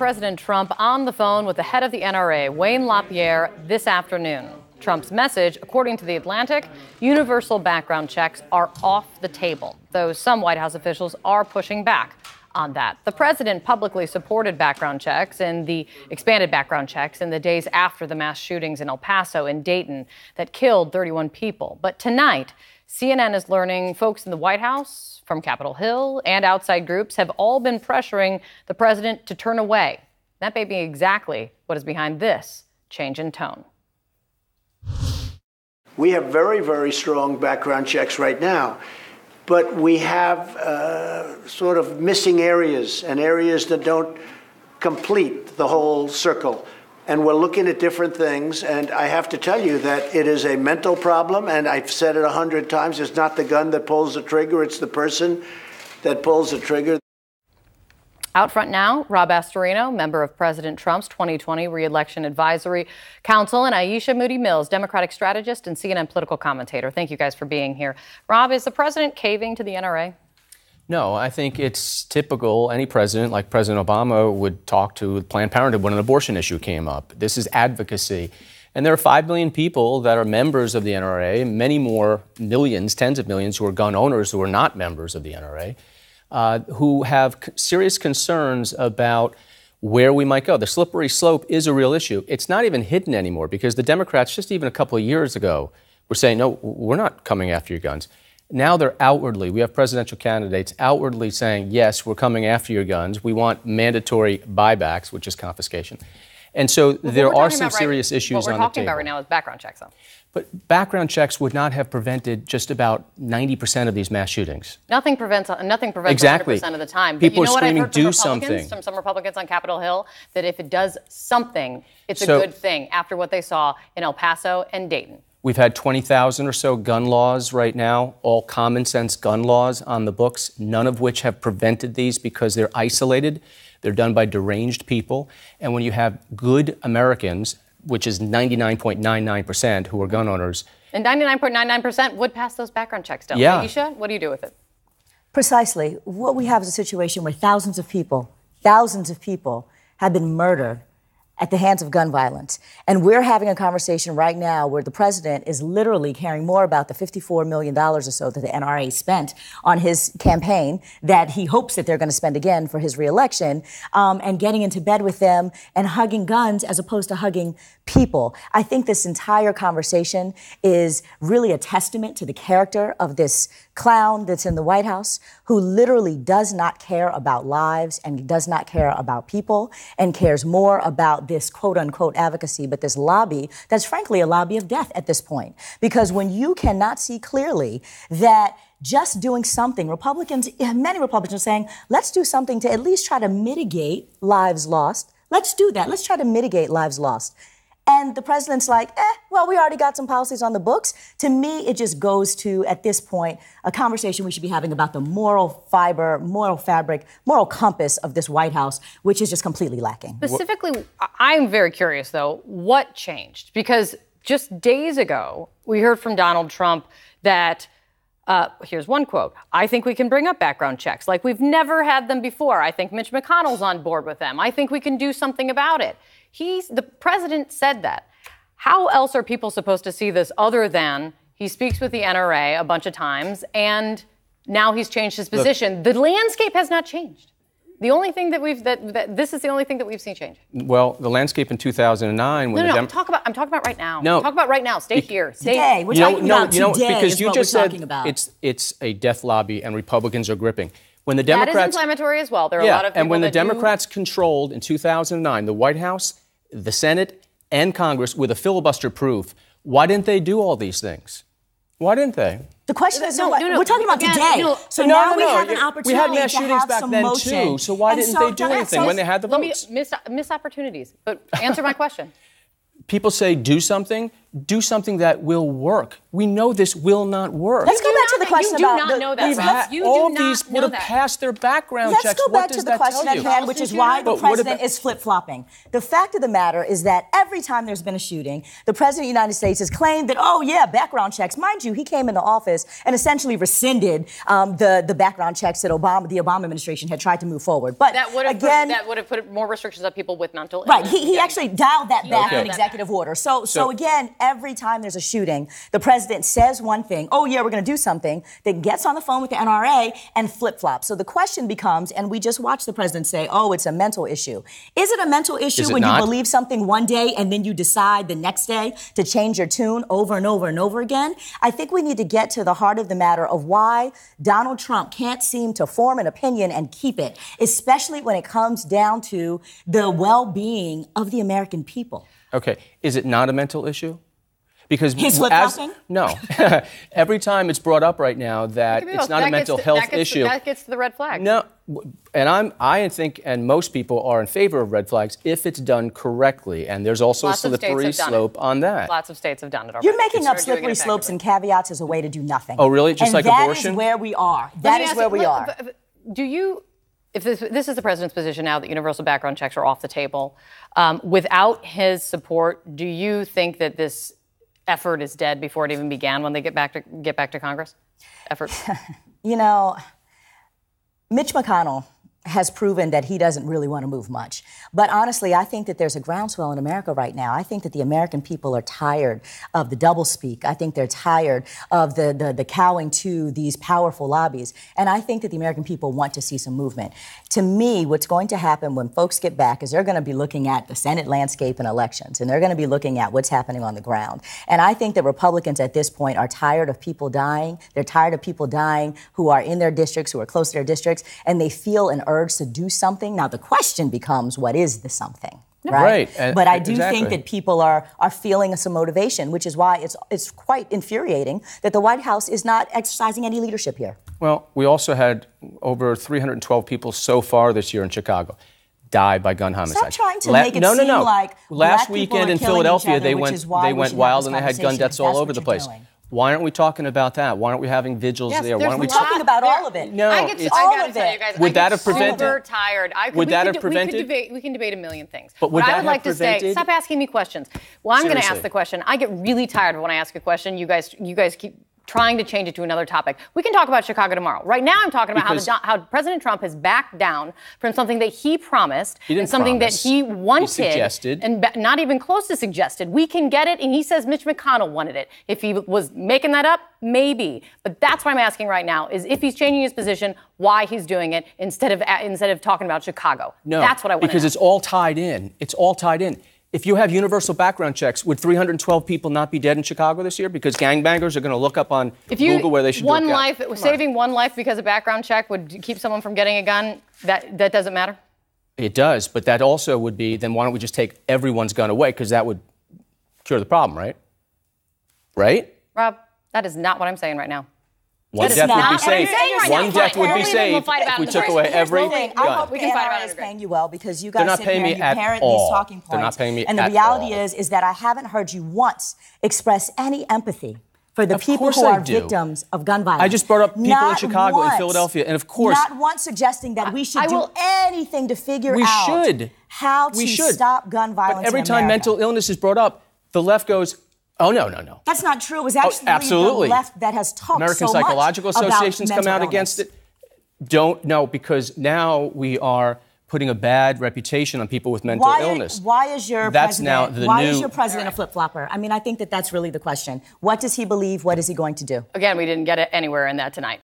President Trump on the phone with the head of the NRA, Wayne LaPierre, this afternoon. Trump's message, according to The Atlantic, universal background checks are off the table, though some White House officials are pushing back on that. The president publicly supported background checks and the expanded background checks in the days after the mass shootings in El Paso and Dayton that killed 31 people. But tonight, CNN is learning folks in the White House, from Capitol Hill, and outside groups have all been pressuring the president to turn away. That may be exactly what is behind this change in tone. We have very, very strong background checks right now but we have uh, sort of missing areas and areas that don't complete the whole circle. And we're looking at different things. And I have to tell you that it is a mental problem. And I've said it a hundred times it's not the gun that pulls the trigger, it's the person that pulls the trigger. Out front now, Rob Astorino, member of President Trump's 2020 Reelection Advisory Council, and Aisha Moodie-Mills, Democratic strategist and CNN political commentator. Thank you guys for being here. Rob, is the president caving to the NRA? No, I think it's typical. Any president, like President Obama, would talk to Planned Parenthood when an abortion issue came up. This is advocacy. And there are 5 million people that are members of the NRA, many more millions, tens of millions, who are gun owners who are not members of the NRA uh, who have serious concerns about where we might go. The slippery slope is a real issue. It's not even hidden anymore because the Democrats, just even a couple of years ago, were saying, no, we're not coming after your guns. Now they're outwardly, we have presidential candidates outwardly saying, yes, we're coming after your guns. We want mandatory buybacks, which is confiscation. And so well, there are some serious right, issues on the table. What we're talking about right now is background checks, though. But background checks would not have prevented just about 90% of these mass shootings. Nothing prevents nothing prevents exactly. 100% of the time. But People you know are screaming, what I've heard do something. From some Republicans on Capitol Hill, that if it does something, it's so, a good thing after what they saw in El Paso and Dayton. We've had 20,000 or so gun laws right now, all common sense gun laws on the books, none of which have prevented these because they're isolated. They're done by deranged people. And when you have good Americans, which is 99.99% who are gun owners, and 99.99% would pass those background checks, don't yeah. Aisha, what do you do with it? Precisely. What we have is a situation where thousands of people, thousands of people have been murdered at the hands of gun violence. And we're having a conversation right now where the president is literally caring more about the $54 million or so that the NRA spent on his campaign that he hopes that they're going to spend again for his reelection um, and getting into bed with them and hugging guns as opposed to hugging people. I think this entire conversation is really a testament to the character of this clown that's in the White House who literally does not care about lives and does not care about people and cares more about this quote unquote advocacy, but this lobby that's frankly a lobby of death at this point. Because when you cannot see clearly that just doing something, Republicans, many Republicans are saying, let's do something to at least try to mitigate lives lost. Let's do that. Let's try to mitigate lives lost. And the president's like, eh, well, we already got some policies on the books. To me, it just goes to, at this point, a conversation we should be having about the moral fiber, moral fabric, moral compass of this White House, which is just completely lacking. Specifically, I'm very curious, though, what changed? Because just days ago, we heard from Donald Trump that. Uh, here's one quote. I think we can bring up background checks like we've never had them before. I think Mitch McConnell's on board with them. I think we can do something about it. He's the president said that. How else are people supposed to see this other than he speaks with the NRA a bunch of times and now he's changed his position? Look, the landscape has not changed. The only thing that we've that, that, this is the only thing that we've seen change. Well, the landscape in 2009 when no, no, the Dem- talk about I'm talking about right now. No, talk about right now. Stay here. Stay today. We're talking know, about you know, today. Because you just said about. it's it's a death lobby and Republicans are gripping. When the Democrats that is inflammatory as well. There are yeah, a lot of and when the do- Democrats controlled in 2009 the White House, the Senate, and Congress with a filibuster proof. Why didn't they do all these things? Why didn't they? The question is, no, no, no, we're talking about again, today. You know, so no, now no, we no. have an opportunity we had mass to shootings have back some then motion. too. So why and didn't so they do anything so when they had the let votes? me miss, uh, miss opportunities. But answer my question. People say do something, do something that will work. We know this will not work. Let's go do back to the question you do about not the, know that, we've Rob. You do all not these know would have that. passed their background checks. Let's go back does to the question at hand, which is why the president about- is flip flopping. The fact of the matter is that every time there's been a shooting, the president of the United States has claimed that, oh, yeah, background checks. Mind you, he came into office and essentially rescinded um, the, the background checks that Obama, the Obama administration had tried to move forward. But That would have again, put, that would have put more restrictions on people with mental Right, illness. he, he actually dialed that back Okay. in executive order. So, so, So- again, every time there's a shooting, the president says one thing, oh yeah, we're going to do something, then gets on the phone with the NRA and flip flops. So the question becomes, and we just watched the president say, oh, it's a mental issue. Is it a mental issue Is when not? you believe something one day and then you decide the next day to change your tune over and over and over again? I think we need to get to the heart of the matter of why Donald Trump can't seem to form an opinion and keep it, especially when it comes down to the well-being of the American people. Okay, is it not a mental issue? Because His as- flip-flopping? no, every time it's brought up right now that it's not That a mental to- health that gets to- issue. that gets to the red flag. No, and I'm I think and most people are in favor of red flags if it's done correctly, and there's also Lots a of states slippery have done it. slope on that. Lots of states have done it already. You're making up slippery slopes and caveats as a way to do nothing. Oh, really? Just and like abortion? is where we are. Let That me is ask where you, we let- are. b- b- Do you, if this, this is the president's position now that universal background checks are off the table, um, without his support, do you think that this effort is dead before it even began when they get back to get back to Congress? Effort. You know, Mitch McConnell has proven that he doesn't really want to move much. But honestly, I think that there's a groundswell in America right now. I think that the American people are tired of the doublespeak. I think they're tired of the, the, the cowing to these powerful lobbies. And I think that the American people want to see some movement. To me, what's going to happen when folks get back is they're going to be looking at the Senate landscape and elections, and they're going to be looking at what's happening on the ground. And I think that Republicans at this point are tired of people dying. They're tired of people dying who are in their districts, who are close to their districts, and they feel an urge to do something. Now, the question becomes what is the something? Right. Right, but I do exactly. think that people are are feeling some motivation, which is why it's it's quite infuriating that the White House is not exercising any leadership here. Well, we also had over 312 people so far this year in Chicago die by gun homicide. trying to La- make it no, no, seem no. like Last weekend in Philadelphia, other, they went they went wild and they had gun deaths all over the place. doing. Why aren't we talking about that? Why aren't we having vigils Yes, there? Why aren't we talking? talking about there- all of it. No, I get, it's- I All gotta of tell it. you guys, Would I that get have prevented- Super tired. I could, Would we that could, have do- We prevented- could debate. We can debate a million things. But would what that I have would like to say, prevented- stop asking me questions. Well, I'm going to ask the question. I get really tired when I ask a question. You guys, you guys keep trying to change it to another topic. We can talk about Chicago tomorrow. Right now, I'm talking about how, the, how President Trump has backed down from something that he promised He didn't and something promise. that he wanted, suggested. and not even close to suggested. We can get it, and he says Mitch McConnell wanted it. If he was making that up, maybe. But that's what I'm asking right now: is if he's changing his position, why he's doing it instead of instead of talking about Chicago. No, that's what I want. because it's all tied in. It's all tied in. If you have universal background checks, would 312 people not be dead in Chicago this year because gangbangers are going to look up on If you Google where they should one do life, Come on. saving one life because a background check would keep someone from getting a gun. That that doesn't matter. It does, but that also would be then why don't we just take everyone's gun away because that would cure the problem, right? Right? Rob, that is not what I'm saying right now. One death not would be what I'm saved. saying right One death would be Everyone will saved if we took away here's every the thing. I hope We the can fight about NRA it is in paying you well because you They're guys not sit paying here me and you at parrot all. these talking points. They're not paying me And the reality all. is, is that I haven't heard you once express any empathy for the Of people who I are do. victims of gun violence. I just brought up people in Not Chicago and Philadelphia, and of course- not once suggesting that we should I do will- anything to figure We out should. how to We should. stop gun violence. But every in time mental illness is brought up, the left goes, "Oh no, no, no." That's not true. It was oh, actually absolutely. the left that has talked American so much Psychological about Association's come out illness. against it. Don't know because now we are putting a bad reputation on people with mental why, illness. Why is your That's president, now the why new. is your president a flip flopper? I mean, I think that that's really the question. What does he believe? What is he going to do? Again, we didn't get it anywhere in that tonight.